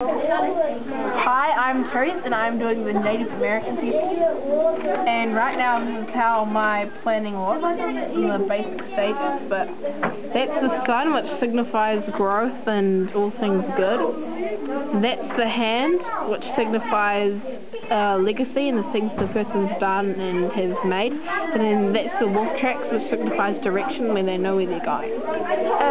Hi, I'm Terise, and I'm doing the Native American piece. And right now, this is how my planning looks in the basic stages. But that's the sun, which signifies growth and all things good. That's the hand, which signifies uh, legacy and the things the person's done and has made. And then that's the wolf tracks, which signifies direction, where they know where they're going. Uh,